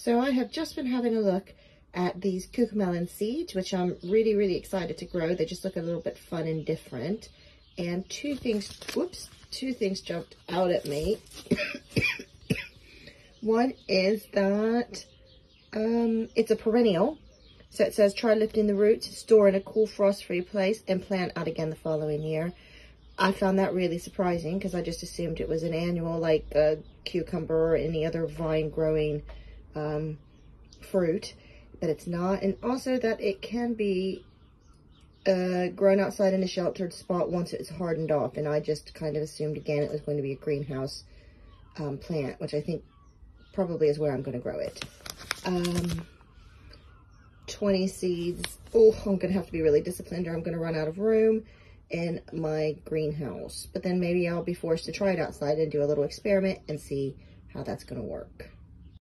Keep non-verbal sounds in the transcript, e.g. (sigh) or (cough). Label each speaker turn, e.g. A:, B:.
A: So I have just been having a look at these cucamelon seeds, which I'm really, really excited to grow. They just look a little bit fun and different. And two things, whoops, two things jumped out at me. (coughs) One is that um, it's a perennial. So it says, try lifting the roots, store in a cool frost-free place, and plant out again the following year. I found that really surprising because I just assumed it was an annual like a cucumber or any other vine growing um, fruit, but it's not. And also that it can be uh, grown outside in a sheltered spot once it's hardened off. And I just kind of assumed again it was going to be a greenhouse um, plant, which I think probably is where I'm going to grow it. Um, 20 seeds. Oh, I'm going to have to be really disciplined or I'm going to run out of room in my greenhouse. But then maybe I'll be forced to try it outside and do a little experiment and see how that's going to work.